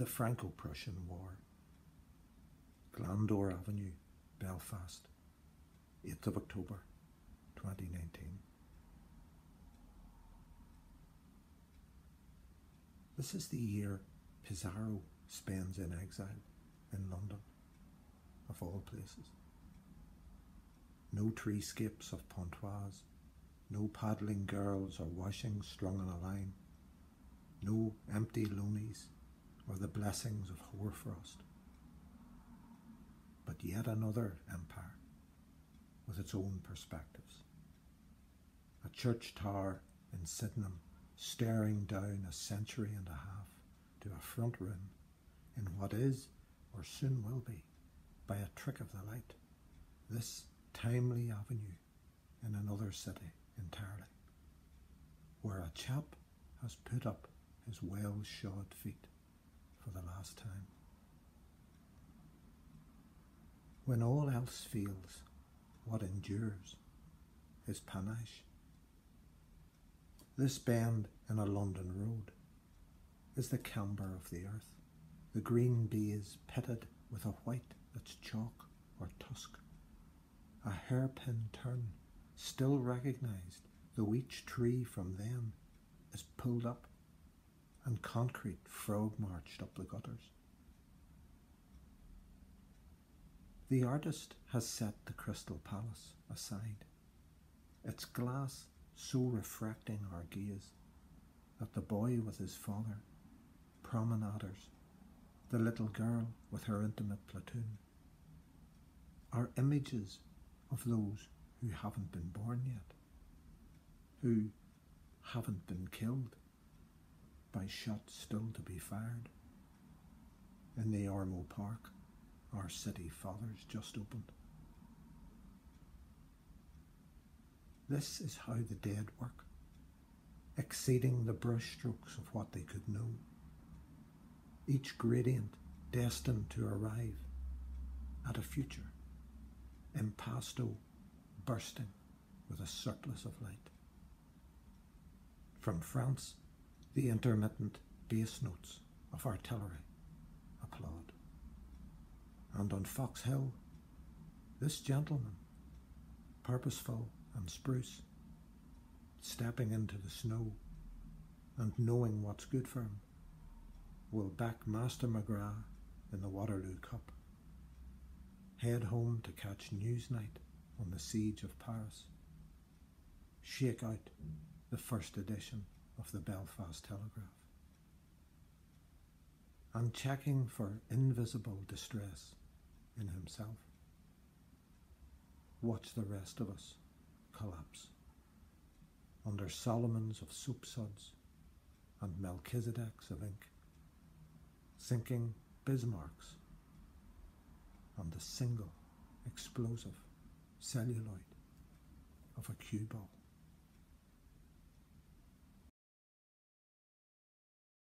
the Franco Prussian War. Glandore Avenue, Belfast, 8th of October 2019. This is the year Pissarro spends in exile in London, of all places. No treescapes of Pontoise, no paddling girls or washing strung on a line, no empty loonies or the blessings of hoarfrost. But yet another empire with its own perspectives. A church tower in Sydenham staring down a century and a half to a front room in what is, or soon will be, by a trick of the light, this timely avenue in another city entirely, where a chap has put up his well shod feet for the last time. When all else fails, what endures is panache this bend in a London road is the camber of the earth, the green bays pitted with a white that's chalk or tusk. A hairpin turn, still recognised, though each tree from then is pulled up and concrete frog marched up the gutters. The artist has set the Crystal Palace aside. Its glass so refracting our gaze that the boy with his father, promenaders, the little girl with her intimate platoon, are images of those who haven't been born yet, who haven't been killed by shots still to be fired. In the Ormeau Park, our city fathers just opened. This is how the dead work, exceeding the brushstrokes of what they could know. Each gradient destined to arrive at a future, impasto bursting with a surplus of light. From France, the intermittent bass notes of artillery applaud. And on Fox Hill, this gentleman, purposeful and spruce, stepping into the snow and knowing what's good for him, will back Master McGrath in the Waterloo Cup, head home to catch Newsnight on the siege of Paris, shake out the first edition of the Belfast Telegraph, and checking for invisible distress in himself. Watch the rest of us collapse under Solomons of soup suds and Melchizedeks of ink, sinking Bismarcks and the single explosive celluloid of a cue ball.